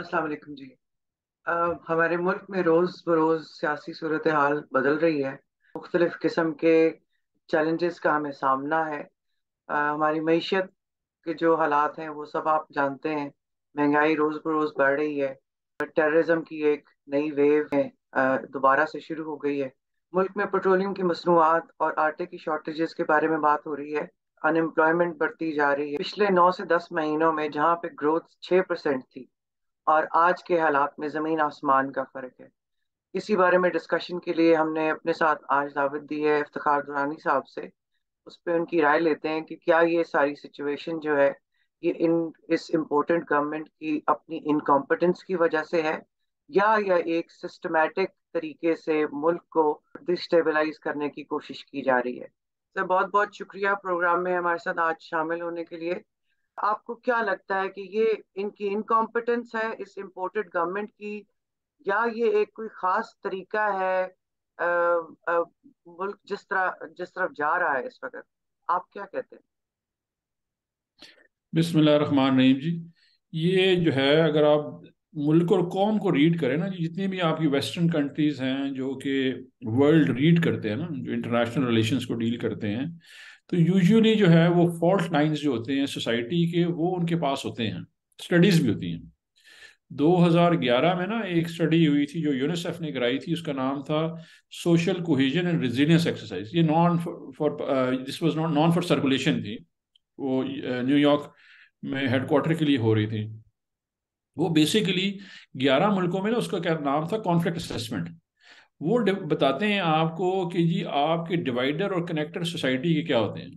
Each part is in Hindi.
अस्सलाम वालेकुम जी। अ, हमारे मुल्क में रोज़ बरोज़ सियासी सूरत हाल बदल रही है। मुख्तलिफ़ किस्म के चैलेंजेस का हमें सामना है। अ, हमारी मईशत के जो हालात हैं वो सब आप जानते हैं। महँगाई रोज़ बरोज़ बढ़ रही है। टेररिज्म की एक नई वेव है। दोबारा से शुरू हो गई है। मुल्क में पेट्रोलियम की मसनूआत और आटे की शॉर्टेजेस के बारे में बात हो रही है। अनएम्प्लॉयमेंट बढ़ती जा रही है। पिछले नौ से दस महीनों में जहाँ पे ग्रोथ छः परसेंट थी और आज के हालात में ज़मीन आसमान का फ़र्क है। इसी बारे में डिस्कशन के लिए हमने अपने साथ आज दावत दी है इफ्तार दुरानी साहब से। उस पर उनकी राय लेते हैं कि क्या ये सारी सिचुएशन जो है, ये इन, इस इम्पोर्टेंट गवर्नमेंट की अपनी इनकॉम्पिटेंस की वजह से है, या यह एक सिस्टमेटिक तरीके से मुल्क को डिस्टेबलाइज करने की कोशिश की जा रही है। सर बहुत बहुत शुक्रिया प्रोग्राम में हमारे साथ आज शामिल होने के लिए। आपको क्या लगता है कि ये इनकी इनकॉम्पिटेंस है इस इम्पोर्टेड गवर्नमेंट की? या ये एक कोई खास तरीका है आ, आ, मुल्क जिस तरह जिस तरफ़ जा रहा है इस वक्त? आप क्या कहते हैं? बिस्मिल्लाहिर्रहमानिर्रहीम जी। ये जो है अगर आप मुल्क और कौम को रीड करें ना जितनी भी आपकी वेस्टर्न कंट्रीज़ हैं जो कि वर्ल्ड रीड करते हैं ना जो इंटरनेशनल रिलेशंस को डील करते हैं तो यूजुअली जो है वो फॉल्ट लाइंस जो होते हैं सोसाइटी के, वो उनके पास होते हैं। स्टडीज़ भी होती हैं। 2011 में ना एक स्टडी हुई थी जो यूनिसेफ ने कराई थी, उसका नाम था social cohesion and resilience exercise ये non for this was not non for circulation थी। वो न्यूयॉर्क में हेडक्वार्टर के लिए हो रही थी। वो बेसिकली 11 मुल्कों में ना उसका क्या नाम था कॉन्फ्लिक्ट असेसमेंट वो बताते हैं आपको कि जी आपके डिवाइडर और कनेक्टर सोसाइटी के क्या होते हैं।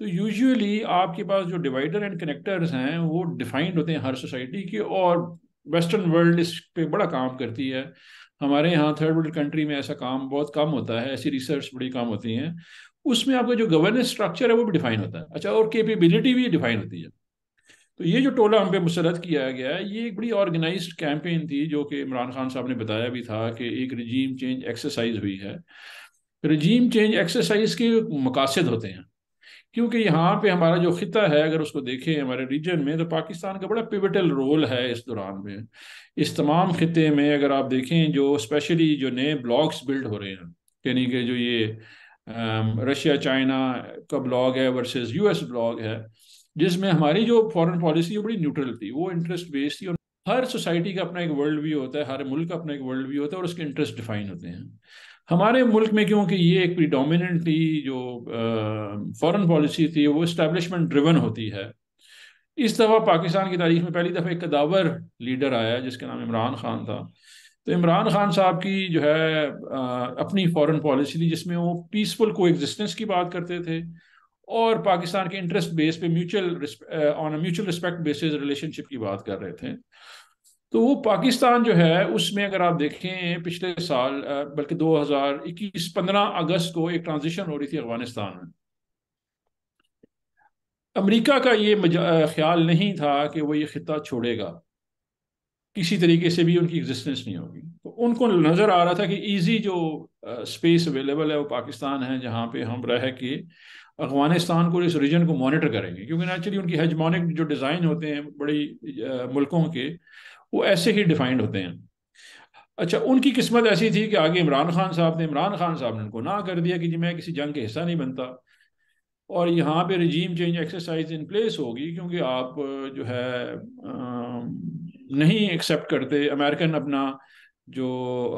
तो यूजुअली आपके पास जो डिवाइडर एंड कनेक्टर्स हैं, वो डिफाइंड होते हैं हर सोसाइटी के और वेस्टर्न वर्ल्ड इस पे बड़ा काम करती है। हमारे यहाँ थर्ड वर्ल्ड कंट्री में ऐसा काम बहुत कम होता है, ऐसी रिसर्च बड़ी कम होती हैं। उसमें आपका जो गवर्नेंस स्ट्रक्चर है, वो भी डिफाइन होता है। अच्छा और केपेबिलिटी भी डिफाइन होती है। तो ये जो टोला हम पे मुसरत किया गया है ये एक बड़ी ऑर्गेनाइज कैंपेन थी, जो कि इमरान खान साहब ने बताया भी था कि एक रजीम चेंज एक्सरसाइज हुई है। रजीम चेंज एक्सरसाइज के मकासद होते हैं, क्योंकि यहाँ पे हमारा जो खिता है, अगर उसको देखें हमारे रीजन में तो पाकिस्तान का बड़ा पिवटल रोल है इस दौरान में। इस तमाम खिते में अगर आप देखें, जो स्पेशली जो नए ब्लॉक्स बिल्ड हो रहे हैं, यानी कि जो ये रशिया चाइना का ब्लॉग है वर्सेस यूएस ब्लॉग है जिसमें हमारी जो फॉरेन पॉलिसी है बड़ी न्यूट्रल थी। वो इंटरेस्ट बेस्ड थी और हर सोसाइटी का अपना एक वर्ल्ड व्यू होता है हर मुल्क का अपना एक वर्ल्ड व्यू होता है और उसके इंटरेस्ट डिफाइन होते हैं। हमारे मुल्क में क्योंकि ये एक प्रीडोमिनेंटली जो फॉरेन पॉलिसी थी वो इस्टेब्लिशमेंट ड्रिवन होती है। इस दफ़ा पाकिस्तान की तारीख में पहली दफ़ा एक कदावर लीडर आया जिसका नाम इमरान खान था। तो इमरान खान साहब की जो है आ, अपनी फॉरेन पॉलिसी थी जिसमें वो पीसफुल को एग्जिस्टेंस की बात करते थे। और पाकिस्तान के इंटरेस्ट बेस पे mutual on mutual respect basis relationship की बात कर रहे थे। तो वो पाकिस्तान जो है, उसमें अगर आप देखें, पिछले साल बल्कि 2021 15 अगस्त को एक ट्रांजिशन हो रही थी अफ़गानिस्तान में। अमेरिका का ये ख्याल नहीं था कि वो ये खिता छोड़ेगा। किसी तरीके से भी उनकी एग्जिस्टेंस नहीं होगी। उनको नज़र आ रहा था कि इजी जो स्पेस अवेलेबल है, वो पाकिस्तान है, जहाँ पे हम रह के अफ़गानिस्तान को इस रीजन को मॉनिटर करेंगे। क्योंकि नेचुरली उनकी हेजमोनिक जो डिज़ाइन होते हैं, बड़ी मुल्कों के, वो ऐसे ही डिफाइंड होते हैं। अच्छा उनकी किस्मत ऐसी थी कि आगे इमरान खान साहब ने इमरान खान साहब ने उनको ना कर दिया कि जी, मैं किसी जंग के हिस्सा नहीं बनता। और यहाँ पे regime change exercise in place होगी, क्योंकि आप जो है नहीं एक्सेप्ट करते। अमेरिकन अपना जो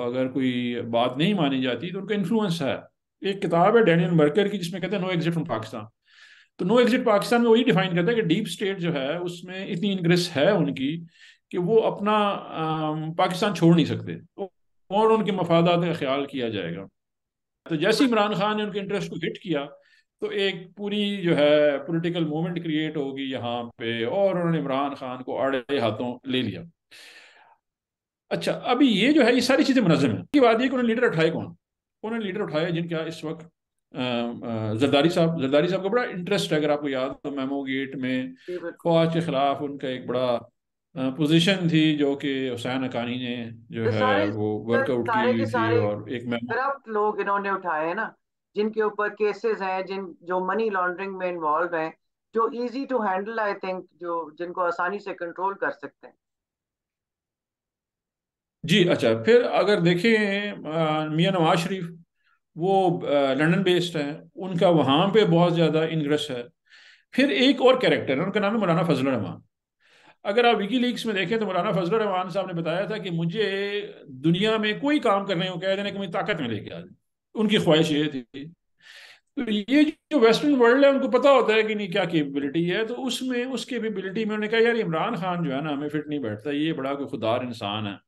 अगर कोई बात नहीं मानी जाती तो उनका इन्फ्लुएंस है। एक किताब है डैनियल मर्कर की, जिसमें कहते हैं नो एग्जिट फ्रॉम पाकिस्तान तो नो एग्जिट पाकिस्तान में वही डिफाइन करता है कि डीप स्टेट जो है, उसमें इतनी इंग्रेस है उनकी कि वो अपना पाकिस्तान छोड़ नहीं सकते। और उनके मफादात का ख्याल किया जाएगा। तो जैसे इमरान खान ने उनके इंटरेस्ट को हिट किया तो एक पूरी जो है पॉलिटिकल मूवमेंट क्रिएट होगी यहाँ पे, और उन्होंने इमरान खान को आड़े हाथों ले लिया। अच्छा अभी ये जो है ये सारी चीज़ें मुनजम है। की बात ये कि उन्होंने लीडर उठाए कौन? उन्होंने लीडर उठाया जिनका इस वक्त जरदारी साहब? जरदारी साहब का बड़ा इंटरेस्ट है अगर आपको याद हो मेमो गेट में फौज के खिलाफ उनका एक बड़ा पोजीशन थी जो कि हुसैन अकानी ने जो तो है वो वर्कआउट की हुई थी और एक करप्ट लोग इन्होंने उठाए हैं ना जिनके ऊपर केसेस हैं जिन जो मनी लॉन्ड्रिंग में इन्वॉल्व हैं जो easy to handle I think जो जिनको आसानी से कंट्रोल कर सकते हैं। जी अच्छा फिर अगर देखें मियाँ नवाज़ शरीफ, वो लंदन बेस्ड है, उनका वहाँ पे बहुत ज़्यादा इंग्रेस है। फिर एक और कैरेक्टर है, उनका नाम है मौलाना फजल रहमान। अगर आप विकी लीक्स में देखें तो मौलाना फजल रहमान साहब ने बताया था कि मुझे दुनिया में कोई काम करने को कह देना कि मुझे ताकत में लेके आ जाए उनकी ख्वाहिश ये थी। तो ये जो वेस्टर्न वर्ल्ड है, उनको पता होता है कि नहीं क्या कैपेबिलिटी है तो उसमें उस कैपेबिलिटी में उन्होंने कहा, यार, इमरान खान जो है ना, हमें फिट नहीं बैठता, ये बड़ा कोई खुदार इंसान है।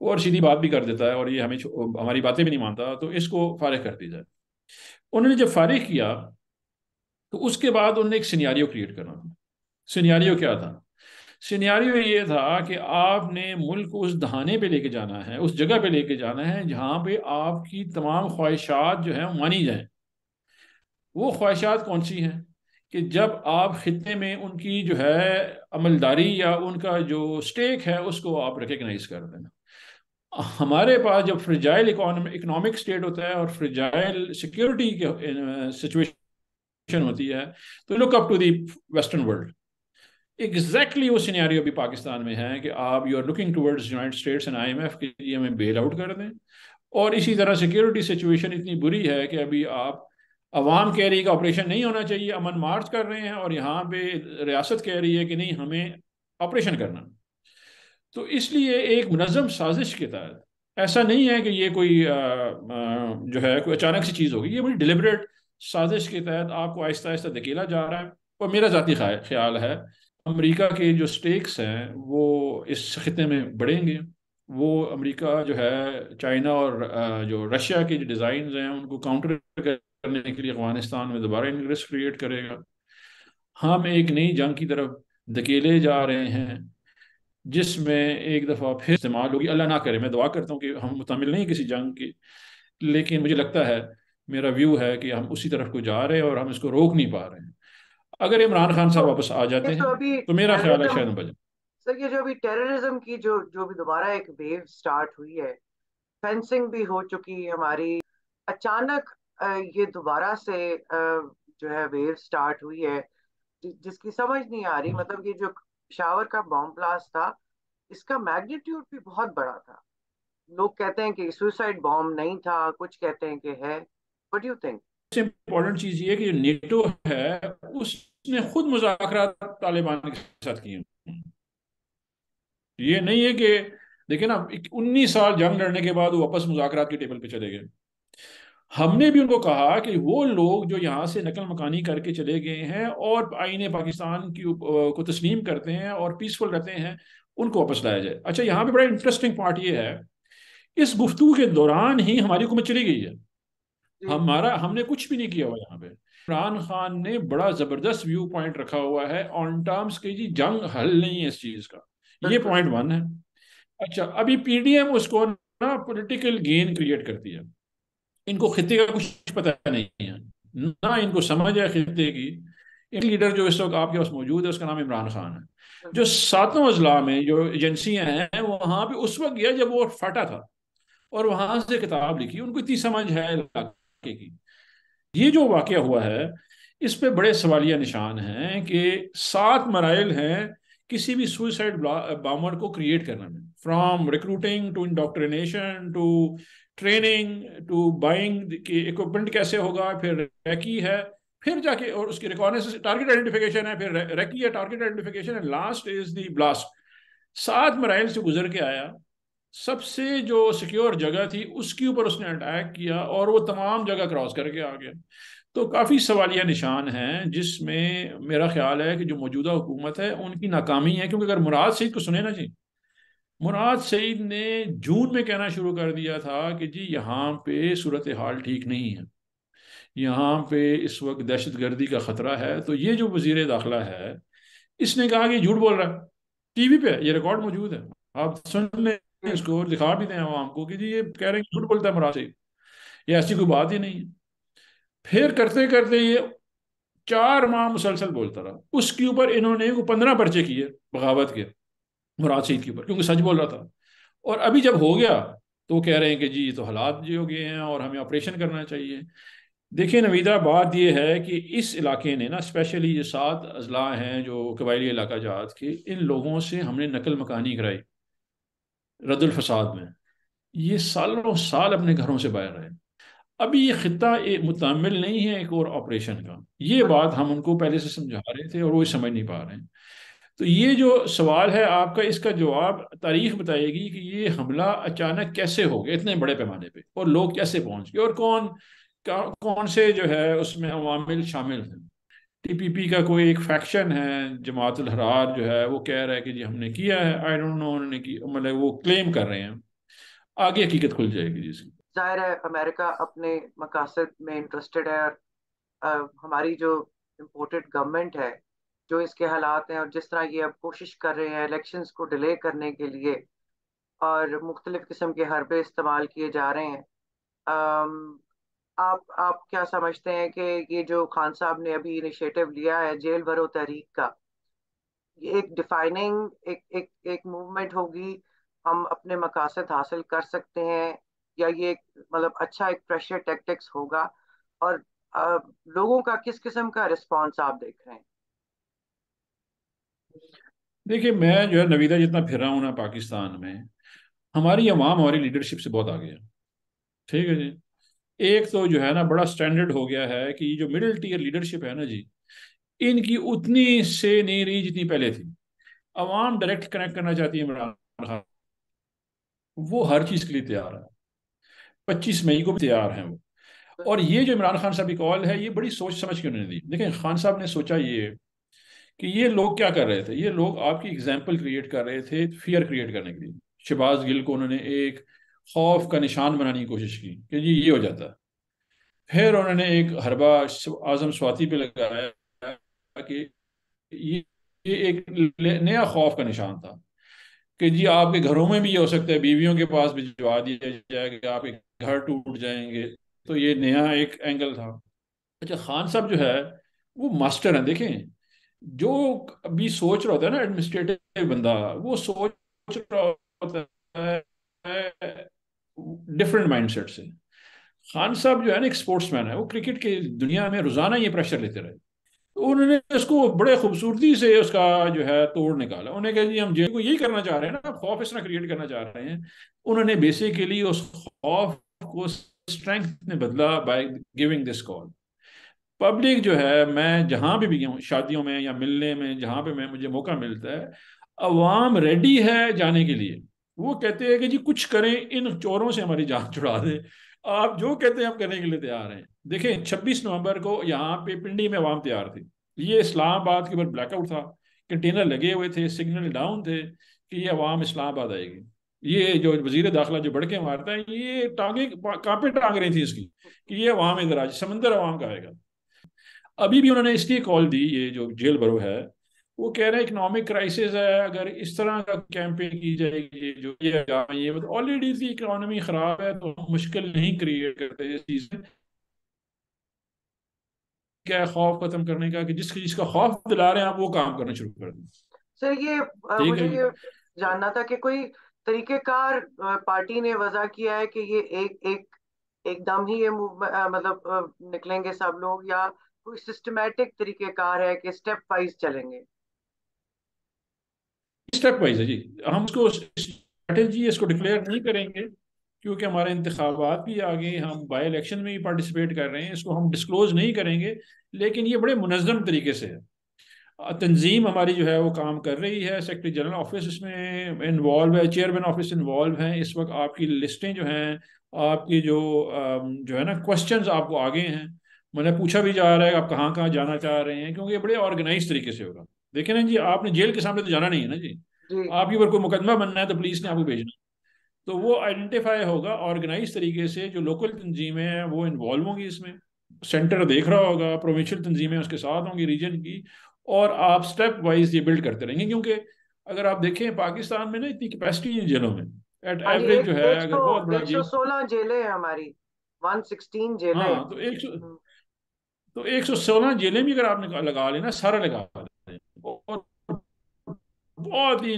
और सीधी बात भी कर देता है और ये हमें हमारी बातें भी नहीं मानता तो इसको फारिग कर दी जाए। उन्होंने जब फारिग किया तो उसके बाद उन्होंने एक सिनेरियो क्रिएट करना था। क्या था? सिनेरियो ये था कि आपने मुल्क को उस दहाने पे लेके जाना है, उस जगह पे लेके जाना है, जहाँ पे आपकी तमाम ख्वाहिशात जो है मानी जाए। वो ख्वाहिशात कौन सी हैं? कि जब आप खत्े में उनकी जो है अमलदारी या उनका जो स्टेक है, उसको आप रिकग्नाइज कर देना। हमारे पास जब फ्रिजाइल इकोनॉमिक स्टेट होता है और फ्रिजाइल सिक्योरिटी के सिचुएशन होती है तो look up to the western world exactly वो सिनेरियो भी पाकिस्तान में है कि आप you are looking towards United States and IMF के लिए हमें बेल आउट कर दें। और इसी तरह सिक्योरिटी सिचुएशन इतनी बुरी है कि अभी आप अवाम कह रही है कि ऑपरेशन नहीं होना चाहिए, अमन मार्च कर रहे हैं और यहाँ पे रियासत कह रही है कि नहीं, हमें ऑपरेशन करना। तो इसलिए एक मनज़म साजिश के तहत ऐसा नहीं है कि ये कोई आ, आ, जो है कोई अचानक सी चीज़ होगी। ये बड़ी डिलिबरेट साजिश के तहत आपको आहिस्ता आहिस्ता धकेला जा रहा है और मेरा ज़ाती ख्याल है अमेरिका के जो स्टेक्स हैं वो इस खत्े में बढ़ेंगे। वो अमेरिका जो है चाइना और जो रशिया के जो डिज़ाइन हैं उनको काउंटर करने के लिए अफ़गानिस्तान में दोबारा इंटरेस्ट क्रिएट करेगा। हम एक नई जंग की तरफ़ धकेले जा रहे हैं। जिसमें एक दफ़ा फिर इस्तेमाल होगी। अल्लाह ना करे मैं दुआ करता हूँ कि हम मुतमिल नहीं किसी जंग की। लेकिन मुझे लगता है मेरा व्यू है कि हम उसी तरफ़ को जा रहे हैं और हम इसको रोक नहीं पा रहे हैं। अगर इमरान खान साहब तो वापस आ जाते तो हैं तो मेरा ख्याल है शायद टेररिज्म बजे सर ये जो अभी टेररिज्म की जो जो भी दोबारा एक वेव स्टार्ट हुई है फेंसिंग भी हो चुकी है हमारी। अचानक ये दोबारा से जो है वेव स्टार्ट हुई है जिसकी समझ नहीं आ रही। मतलब ये जो शावर का बॉम्ब ब्लास्ट था, इसका मैग्नीट्यूड भी बहुत बड़ा था। लोग कहते हैं कि सुसाइड बॉम्ब नहीं था, कुछ कहते हैं कि है। डू यू थिंक इम्पोर्टेंट चीज़ ये कि जो नेटो है, उसने खुद मुजाकर तालिबान के साथ किए। ये नहीं है कि, देखिए ना उन्नीस साल जंग लड़ने के बाद वो वापस मुजाकर की टेबल पे चले गए। हमने भी उनको कहा कि वो लोग जो यहाँ से नकल मकानी करके चले गए हैं और आईने पाकिस्तान की को तस्लीम करते हैं और पीसफुल रहते हैं उनको वापस लाया जाए। अच्छा यहाँ पे बड़ा इंटरेस्टिंग पार्ट ये है। इस गुफ्तु के दौरान ही हमारी हुकूमत चली गई है। हमारा हमने कुछ भी नहीं किया हुआ यहाँ पे। इमरान खान ने बड़ा ज़बरदस्त व्यू पॉइंट रखा हुआ है। ऑन टर्म्स की जी जंग हल नहीं है इस चीज़ का। ये पॉइंट वन है। अच्छा अभी पीडीएम उसको ना पॉलिटिकल गेन क्रिएट करती है। इनको खत्े का कुछ पता नहीं है। ना इनको समझ है खत्े की। एक लीडर जो इस वक्त आपके पास मौजूद है उसका नाम इमरान खान है। जो सातों अजला में जो एजेंसियाँ हैं वहाँ पे उस वक्त गया जब वो फटा था और वहाँ से किताब लिखी। उनको इतनी समझ है इलाके की। ये जो वाक़ हुआ है इस पे बड़े सवालिया निशान हैं कि सात मराइल हैं किसी भी सुइसाइड बॉम्बर को क्रिएट करने। में from recruiting to indoctrination to training to buying equipment कैसे होगा, फिर रैकी है, फिर जाके और उसकी रिकॉर्डेंस टारगेट आइडेंटिफिकेशन है, फिर रैकी है टारगेट आइडेंटिफिकेशन है लास्ट इज़ दी ब्लास्ट सात मराइल से गुजर के आया। सबसे जो सिक्योर जगह थी, उसके ऊपर उसने अटैक किया और वो तमाम जगह क्रॉस करके आ गया। तो काफ़ी सवालिया निशान हैं, जिसमें मेरा ख्याल है कि जो मौजूदा हुकूमत है, उनकी नाकामी है, क्योंकि अगर मुराद सईद को सुने ना जी, मुराद सईद ने जून में कहना शुरू कर दिया था कि जी, यहाँ पे सूरत हाल ठीक नहीं है। यहाँ पे इस वक्त दहशत गर्दी का ख़तरा है। तो ये जो वज़ीर दाखिला है, इसने कहा कि झूठ बोल रहा है। टीवी पे ये रिकॉर्ड मौजूद है। आप सुन लें इसको दिखा भी दें आवाम को कि जी, ये कह रहे हैं झूठ बोलता है मुराद सईद। ये ऐसी कोई बात ही नहीं है। फिर करते करते ये चार माह मुसलसल बोलता रहा। उसके ऊपर इन्होंने पंद्रह पर्चे किए बगावत के, मुराद के ऊपर, क्योंकि सच बोल रहा था। और अभी जब हो गया तो वो कह रहे हैं कि जी तो हालात जो हो गए हैं और हमें ऑपरेशन करना चाहिए। देखिए नवीदा, बात यह है कि इस इलाके ने ना, स्पेशली ये सात अजला हैं जो कबायली इलाका जात के, इन लोगों से हमने नकल मकानी कराई रदुल फसाद में। ये सालों साल अपने घरों से बाहर रहे। अभी ये खिता मुतमिल नहीं है एक और ऑपरेशन का। ये बात हम उनको पहले से समझा रहे थे और वो समझ नहीं पा रहे हैं। तो ये जो सवाल है आपका, इसका जवाब तारीख बताएगी कि ये हमला अचानक कैसे हो गया, इतने बड़े पैमाने पे, और लोग कैसे पहुँच गए, और कौन कौन से जो है उसमें अवामिल शामिल हैं। टीपीपी का कोई एक फैक्शन है, जमातुल हरार जो है वो कह रहा है कि जी हमने किया है आई डोंट नो उन्होंने की मतलब वो क्लेम कर रहे हैं। आगे हकीकत खुल जाएगी जी इसकी। ज़ाहिर है अमेरिका अपने मकासद में इंटरेस्टेड है और हमारी जो इम्पोर्टेड गवर्नमेंट है जो इसके हालात हैं और जिस तरह ये अब कोशिश कर रहे हैं इलेक्शंस को डिले करने के लिए और मुख्तलिफ़ किस्म के हरबे इस्तेमाल किए जा रहे हैं आम, आप आप क्या समझते हैं कि ये जो खान साहब ने अभी इनिशिएटिव लिया है जेल भरो तहरीक का ये एक डिफाइनिंग एक एक एक मूवमेंट होगी हम अपने मकासद हासिल कर सकते हैं या ये मतलब अच्छा एक प्रेशर टैक्टिक्स होगा? और आ, लोगों का किस किस्म का रिस्पांस आप देख रहे हैं? देखिए मैं जो है नवीदा जितना फिर रहा हूँ ना पाकिस्तान में हमारी अवाम हमारी लीडरशिप से बहुत आगे है। ठीक है जी? एक तो जो है ना बड़ा स्टैंडर्ड हो गया है कि जो मिडिल टीयर लीडरशिप है ना जी इनकी उतनी से नहीं रही जितनी पहले थी। अवाम डायरेक्ट कनेक्ट करना चाहती है इमरान खान। वो हर चीज़ के लिए तैयार है। पच्चीस मई को भी तैयार हैं वो। और ये जो इमरान खान साहब की कॉल है ये बड़ी सोच समझ के उन्होंने दी। देखें खान साहब ने सोचा ये कि ये लोग क्या कर रहे थे? ये लोग आपकी एग्ज़ाम्पल क्रिएट कर रहे थे फियर क्रिएट करने के लिए। शहबाज गिल को उन्होंने एक खौफ का निशान बनाने की कोशिश की कि जी ये हो जाता। फिर उन्होंने एक हरबा आज़म स्वाति पे लगाया कि ये ये एक नया खौफ का निशान था कि जी आपके घरों में भी ये हो सकता है बीवियों के पास भिजवा दिया जाएगा आपके घर टूट जाएँगे। तो ये नया एक एंगल था। अच्छा खान साहब जो है, वो मास्टर हैं, देखें। जो अभी सोच रहा होता है ना एडमिनिस्ट्रेटिव बंदा, वो सोच रहा होता है डिफरेंट माइंडसेट से। खान साहब जो है ना, एक स्पोर्ट्समैन है। वो क्रिकेट की दुनिया में रोज़ाना ये प्रेशर लेते रहे। तो उन्होंने उसको बड़े खूबसूरती से उसका जो है, तोड़ निकाला। उन्होंने कहा, जी, हम जेल को यही करना चाह रहे हैं ना खौफ इस तरह क्रिएट करना चाह रहे हैं। उन्होंने बेसिकली उस खौफ को स्ट्रेंथ में बदला by giving this call public जो है, मैं जहाँ भी भी हूँ, शादियों में या मिलने में, जहाँ पे मैं, मुझे मौका मिलता है, अवाम रेडी है जाने के लिए। वो कहते हैं कि जी कुछ करें, इन चोरों से हमारी जान छुड़ा दें। आप जो कहते हैं, हम करने के लिए तैयार हैं। देखें 26 नवंबर को यहाँ पे पिंडी में अवाम तैयार थी। ये इस्लामाबाद के ऊपर ब्लैकआउट था। कंटेनर लगे हुए थे सिग्नल डाउन थे कि ये अवाम इस्लामाबाद आएगी। ये जो वज़ीर दाखिला जो बढ़ के मारता है ये टांगे कहाँ पे टांग रही थी इसकी कि ये अवाम इधर आज समंदर अवाम का आएगा। अभी भी उन्होंने इसलिए कॉल दी ये जो जेल भरो है वो कह रहे हैं इकोनॉमिक क्राइसिस है अगर इस तरह का कैंपेन की जाएगी जो ये ये ऑलरेडी सी इकोनॉमी खराब है तो मुश्किल नहीं क्रिएट करते इस चीज़ क्या खौफ खत्म करने का कि जिस चीज़ का खौफ दिला रहे हैं आप वो काम करना शुरू कर दें। सर ये मुझे ये जानना था कि कोई तरीकेकार पार्टी ने वजह किया है कि ये एक एक एकदम ही ये मतलब निकलेंगे सब लोग या कोई सिस्टमेटिक तरीकेकार है कि स्टेप वाइज चलेंगे? स्टेप वाइज है जी। हम उसको स्ट्रेटेजी इसको डिक्लेयर नहीं करेंगे क्योंकि हमारे इंतबात भी आगे हम बाई इलेक्शन में भी पार्टिसिपेट कर रहे हैं, इसको हम डिस्क्लोज नहीं करेंगे, लेकिन ये बड़े मुनजम तरीके से है। तंजीम हमारी जो है वो काम कर रही है सेक्रेटरी जनरल ऑफ़िस इसमें इन्वॉल्व है चेयरमैन ऑफ़िस इन्वॉल्व हैं। इस वक्त आपकी लिस्टें जो हैं आपकी जो जो है ना क्वेश्चंस आपको आगे हैं। मैंने पूछा भी जा रहा है आप कहाँ कहाँ जाना चाह रहे हैं क्योंकि ये बड़े ऑर्गेनाइज तरीके से होगा देखे ना जी आपने जेल के सामने तो जाना नहीं है ना जी। आपके ऊपर कोई मुकदमा बनना है तो पुलिस ने आपको भेजना। तो वो आइडेंटिफाई होगा ऑर्गेनाइज तरीके से जो लोकल तंजीमें हैं वो इन्वॉल्व होंगी इसमें। सेंटर देख रहा होगा प्रोविंशियल तंजीमें उसके साथ होंगी रीजन की। और आप स्टेप वाइज ये बिल्ड करते रहेंगे क्योंकि अगर आप देखें पाकिस्तान में ना इतनी कैपेसिटी है जेलों में। एट एवरेज जो है अगर बहुत बड़ा जेल सोलह जेलें हैं हमारी। जेलें हाँ तो एक तो 116 जेलें भी अगर आपने लगा लेना सारा लगा लें। और बहुत ही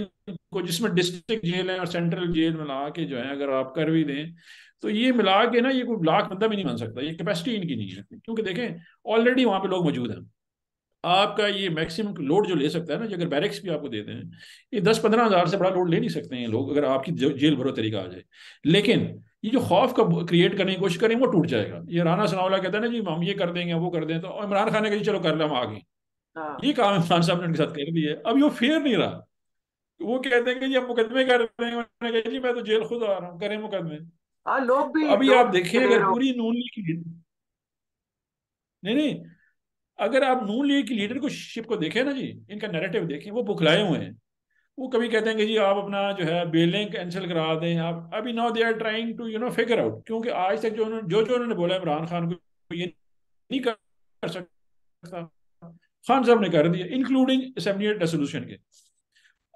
को जिसमें डिस्ट्रिक्ट जेल है और सेंट्रल जेल मिला के जो है अगर आप कर भी दें तो ये मिला के ना ये कोई लाख बंदा भी नहीं बन सकता। ये कैपेसिटी इनकी नहीं है। क्योंकि देखें ऑलरेडी वहाँ पे लोग मौजूद हैं। आपका ये मैक्सिमम लोड जो ले सकता है ना अगर बैरिक्स भी आपको देते हैं ये दस पंद्रह हज़ार से बड़ा लोड ले नहीं सकते हैं लोग अगर आपकी जेल भरो तरीका आ जाए। लेकिन ये जो खौफ का क्रिएट करने की कोशिश करें वो टूट जाएगा। ये राना सनावला कहता है ना जी हम ये कर देंगे वो कर दें। तो इमरान खान ने कहा चलो कर ले हम आगे। हाँ। ये काम इमरान साहब ने उनके साथ कर दिया अब ये फेर नहीं रहा। वो कहते हैं कि जी हम मुकदमे कर देंगे जी मैं तो जेल खुद आ रहा हूँ करें मुकदमे। हाँ लोग भी अभी आप देखें अगर पूरी नून लीग की नहीं नहीं। अगर आप नून लीग की लीडरशिप को देखें ना जी, इनका नैरेटिव देखें, वो बुखलाए हुए हैं। वो कभी कहते हैं कि जी आप अपना जो है बेलिंग कैंसिल करा दें, आप अभी now they are trying to you know figure out क्योंकि आज तक जो उन्होंने, जो जो उन्होंने बोला इमरान खान को ये नहीं कर सकता। खान साहब ने कर दिया इंक्लूडिंग असेंबली रेसोल्यूशन के।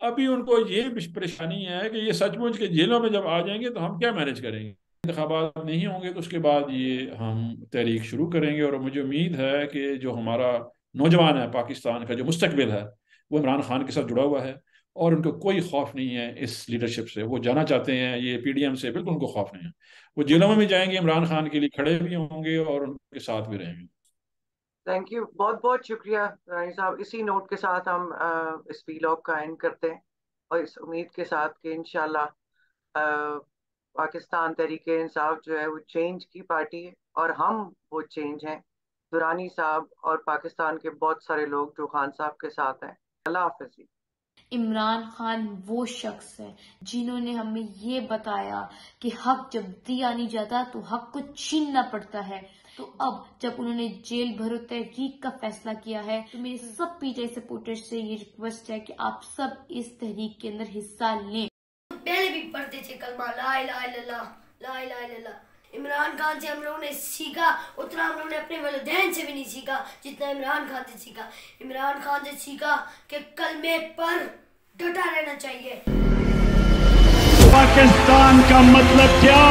अभी उनको ये परेशानी है कि ये सचमुच के जेलों में जब आ जाएँगे तो हम क्या मैनेज करेंगे? इंतबात नहीं होंगे तो उसके बाद ये हम तहरीक शुरू करेंगे। और मुझे उम्मीद है कि जो हमारा नौजवान है पाकिस्तान का, जो मुस्तकबिल है, वो इमरान खान के साथ जुड़ा हुआ है। और उनको कोई खौफ नहीं है इस लीडरशिप से। वो जाना चाहते हैं, ये पीडीएम से बिल्कुल उनको खौफ नहीं है। वो जेलों में भी जाएँगे, इमरान खान के लिए खड़े भी होंगे और उनके साथ भी रहेंगे। थैंक यू बहुत बहुत शुक्रिया रानी साहब। इसी नोट के साथ हम इस वीलॉग का एंड करते हैं। और इस उम्मीद के साथ कि इनशाला पाकिस्तान तरीके इंसाफ जो है वो चेंज की पार्टी है और हम वो चेंज हैं। दुरानी साहब और पाकिस्तान के बहुत सारे लोग जो खान साहब के साथ हैं। अल्लाह हाफिज इमरान खान वो शख्स है जिन्होंने हमें ये बताया कि हक जब दिया नहीं जाता तो हक को छीनना पड़ता है। तो अब जब उन्होंने जेल भरो तहरीक का फैसला किया है तो मेरे सब पीटे सपोर्टर्स से ये रिक्वेस्ट है कि आप सब इस तहरीक के अंदर हिस्सा लें। पहले भी पढ़ते थे कलमा, ला ला ला ला इमरान खान से हम लोगों ने सीखा, उतना हम लोगों ने अपने वालदेन से भी नहीं सीखा, जितना इमरान खान से सीखा। इमरान खान से सीखा कि कलमे पर डटा रहना चाहिए। पाकिस्तान का मतलब क्या?